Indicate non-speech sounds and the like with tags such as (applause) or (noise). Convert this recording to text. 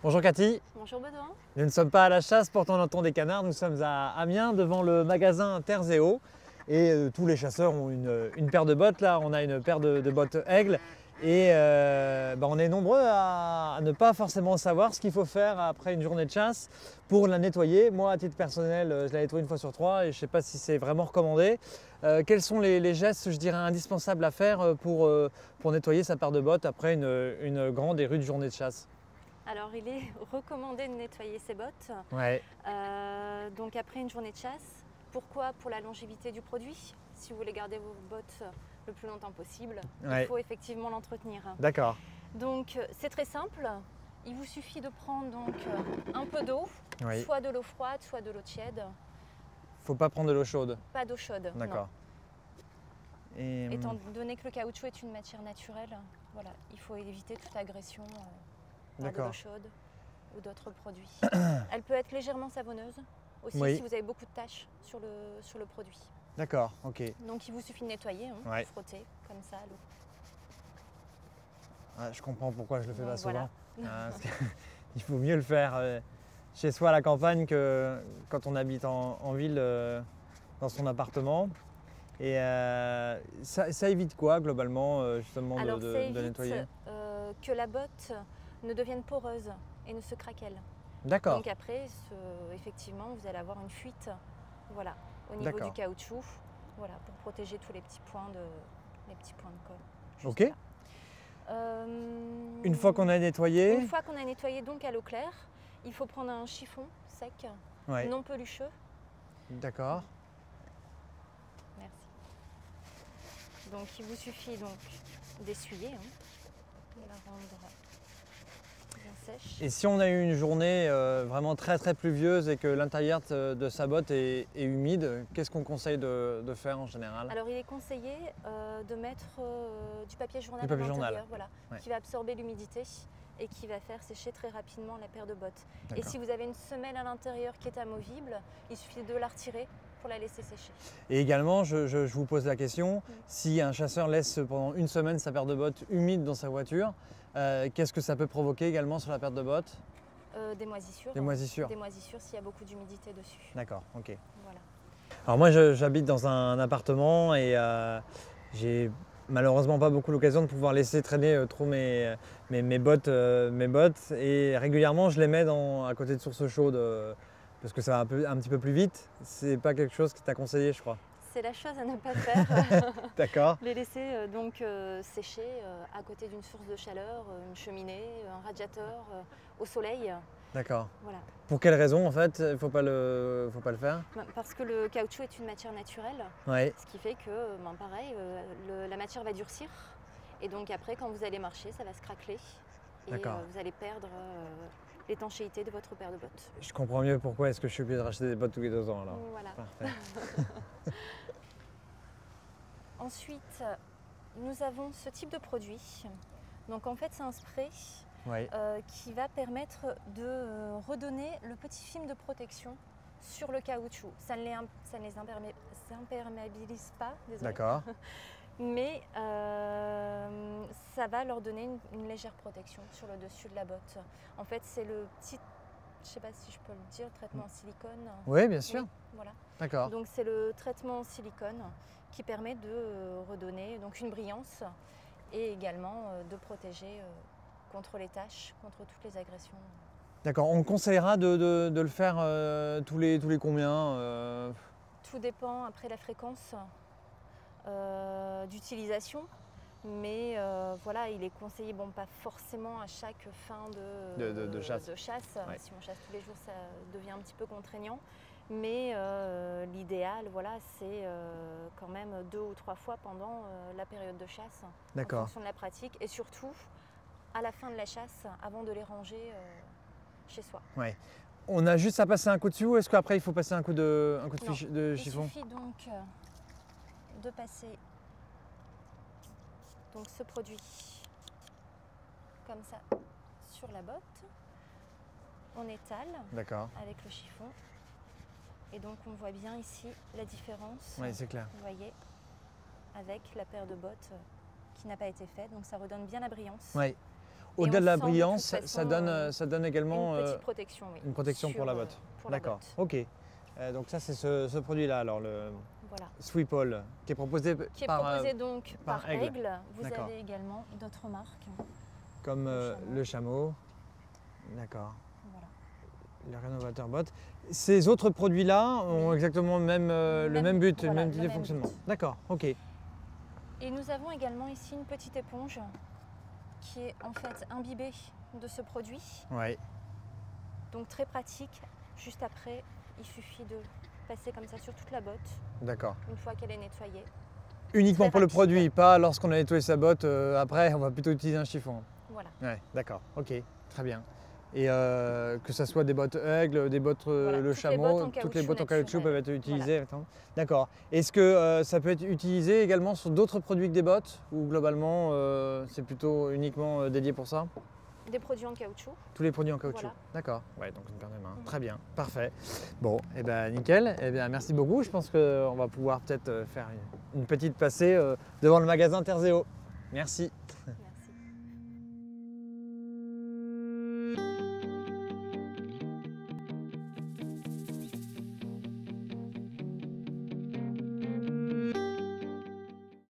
Bonjour Cathy, Bonjour Baudouin. nous ne sommes pas à la chasse pour temps temps des canards, nous sommes à Amiens devant le magasin Terres et euh, tous les chasseurs ont une, une paire de bottes là, on a une paire de, de bottes aigle. Et euh, bah, on est nombreux à, à ne pas forcément savoir ce qu'il faut faire après une journée de chasse pour la nettoyer. Moi, à titre personnel, euh, je la nettoie une fois sur trois et je ne sais pas si c'est vraiment recommandé. Euh, quels sont les, les gestes, je dirais, indispensables à faire euh, pour, euh, pour nettoyer sa paire de bottes après une, une grande et rude journée de chasse? Alors il est (laughs) recommandé de nettoyer ses bottes. Ouais, Euh, donc après une journée de chasse. Pourquoi? Pour la longévité du produit. Si vous voulez garder vos bottes le plus longtemps possible, Ouais. il faut effectivement l'entretenir. d'accord. Donc euh, c'est très simple. Il vous suffit de prendre donc euh, un peu d'eau, Oui. soit de l'eau froide, soit de l'eau tiède. Faut pas prendre de l'eau chaude. Pas d'eau chaude. D'accord. Et, hum, Étant donné que le caoutchouc est une matière naturelle, voilà, il faut éviter toute agression euh, par de l'eau chaude ou d'autres produits. (clears throat) Elle peut être légèrement savonneuse aussi Oui. si vous avez beaucoup de taches sur le, sur le produit. D'accord, ok. Donc il vous suffit de nettoyer, hein, Ouais. frotter comme ça l'eau. Ah, je comprends pourquoi je le fais Donc pas souvent. voilà. Ah, (laughs) (laughs) il faut mieux le faire euh, chez soi à la campagne que quand on habite en, en ville euh, dans son appartement. Et euh, ça, ça évite quoi globalement justement de, Alors de- de nettoyer? que la botte ne devienne poreuse et ne se craquelle. D'accord, Donc après, ce- effectivement, vous allez avoir une fuite voilà, au niveau du caoutchouc voilà, pour protéger tous les petits points de, les petits points de colle. Ok. Euh, Une fois qu'on a nettoyé, Une fois qu'on a nettoyé donc à l'eau claire, il faut prendre un chiffon sec, ouais, non pelucheux. d'accord. Merci. Donc il vous suffit donc d'essuyer, hein, de la rendre sèche. Et si on a eu une journée euh, vraiment très très pluvieuse et que l'intérieur de, sa botte est, est humide, qu'est-ce qu'on conseille de, de faire en général? Alors il est conseillé euh, de mettre euh, du papier journal Du papier à journal. l'intérieur, voilà, Ouais. qui va absorber l'humidité et qui va faire sécher très rapidement la paire de bottes. Et si vous avez une semelle à l'intérieur qui est amovible, il suffit de la retirer pour la laisser sécher. Et également, je, je- je vous pose la question, si un chasseur laisse pendant une semaine sa paire de bottes humide dans sa voiture, euh, qu'est-ce que ça peut provoquer également sur la paire de bottes? Euh, des moisissures. Des moisissures Des moisissures s'il y a beaucoup d'humidité dessus. D'accord, ok. Voilà. Alors moi, j'habite dans un appartement et euh, j'ai malheureusement pas beaucoup l'occasion de pouvoir laisser traîner euh, trop mes, mes, mes bottes, euh, mes bottes. Et régulièrement, je les mets dans, à côté de sources chaudes parce que ça va un, peu, un petit peu plus vite. C'est pas quelque chose qui t'a conseillé, je crois. C'est la chose à ne pas faire. (laughs) D'accord. Les laisser euh, donc euh, sécher euh, à côté d'une source de chaleur, une cheminée, un radiateur, au soleil. D'accord. Voilà. Pour quelle raison en fait il faut pas le, faut pas le faire? Ben, Parce que le caoutchouc est une matière naturelle, Ouais. ce qui fait que, ben, pareil, le- la matière va durcir. Et donc après, quand vous allez marcher, ça va se craqueler. Et vous allez perdre l'étanchéité de votre paire de bottes. Je comprends mieux pourquoi est-ce que je suis obligé de racheter des bottes tous les deux ans alors. Voilà. (laughs) (laughs) Ensuite, nous avons ce type de produit. Donc en fait, c'est un spray euh, qui va permettre de euh, redonner le petit film de protection sur le caoutchouc. Ça ne les, ça ne les impermé- imperméabilise pas, désolé, D'accord. (laughs) mais euh, ça va leur donner une, une légère protection sur le dessus de la botte. En fait, c'est le petit, je sais pas si je peux le dire, traitement en silicone. Oui, bien sûr. Oui, voilà. D'accord. Donc c'est le traitement en silicone qui permet de euh, redonner donc une brillance et également euh, de protéger euh, contre les taches, contre toutes les agressions. D'accord. On conseillera de, de- de le faire euh, tous, les, tous les combien euh, Tout dépend après la fréquence euh, d'utilisation. Mais euh, voilà, il est conseillé, bon, pas forcément à chaque fin de, De- de- de chasse. Ouais. Si on chasse tous les jours, ça devient un petit peu contraignant. Mais euh, l'idéal, voilà, c'est euh, quand même deux ou trois fois pendant la période de chasse, en fonction de la pratique, et surtout à la fin de la chasse, avant de les ranger chez soi. On a juste à passer un coup dessus ou est-ce qu'après il faut passer un coup de, un coup de, Non. de Il chiffon? suffit donc de passer donc ce produit comme ça sur la botte. On étale avec le chiffon. Et donc on voit bien ici la différence. Oui, c'est clair. Vous voyez, avec la paire de bottes qui n'a pas été faite. Donc ça redonne bien la brillance. Ouais. Au-delà de la de brillance, ça- donne, euh, ça donne également une euh, petite protection, oui. une protection pour la euh, botte. D'accord, ok. Euh, donc ça c'est ce, ce produit-là, alors le Voilà. Sweepall, qui est proposé Qui est par, euh, proposé donc par par, Aigle. Aigle. Vous avez également d'autres marques. comme le euh, chameau. le chameau. D'accord. Voilà. Le rénovateur bot. Ces autres produits-là ont Oui. exactement le même, euh, le Même- but, le voilà, même le type de fonctionnement. D'accord, ok. Et nous avons également ici une petite éponge qui est en fait imbibée de ce produit. Ouais. Donc très pratique. Juste après, il suffit de passer comme ça sur toute la botte D'accord. une fois qu'elle est nettoyée. Uniquement pour le produit, pas lorsqu'on a nettoyé sa botte. euh, après, on va plutôt utiliser un chiffon. Voilà. Ouais, d'accord, ok, très bien. Et euh, que ce soit des bottes aigle, des bottes euh, Voilà, le les chameau, bottes toutes les bottes en caoutchouc peuvent être utilisées. D'accord. Est-ce que euh, ça peut être utilisé également sur d'autres produits que des bottes Ou globalement, c'est plutôt uniquement dédié pour ça? Des produits en caoutchouc. Tous les produits en caoutchouc Voilà. D'accord. Ouais, donc une paire de mains. Mhm. Très bien, parfait. Bon, et ben nickel. Eh bien, merci beaucoup. Je pense qu'on va pouvoir peut-être euh, faire une- petite passée euh, devant le magasin Terzeo. Merci.